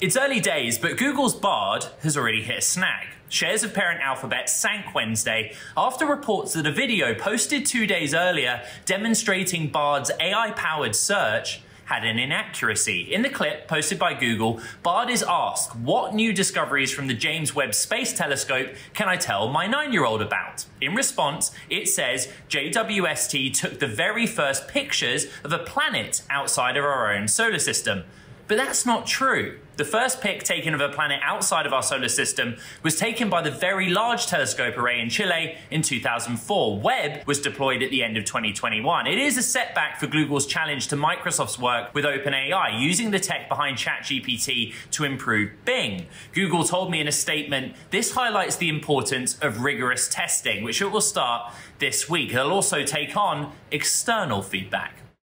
It's early days, but Google's Bard has already hit a snag. Shares of parent Alphabet sank Wednesday after reports that a video posted two days earlier demonstrating Bard's AI powered search had an inaccuracy. In the clip posted by Google, Bard is asked, What new discoveries from the James Webb Space Telescope can I tell my nine year old about? In response, it says JWST took the very first pictures of a planet outside of our own solar system. But that's not true. The first pic taken of a planet outside of our solar system was taken by the Very Large Telescope Array in Chile in 2004. Webb was deployed at the end of 2021. It is a setback for Google's challenge to Microsoft's work with OpenAI, using the tech behind ChatGPT to improve Bing. Google told me in a statement this highlights the importance of rigorous testing, which it will start this week. It'll also take on external feedback.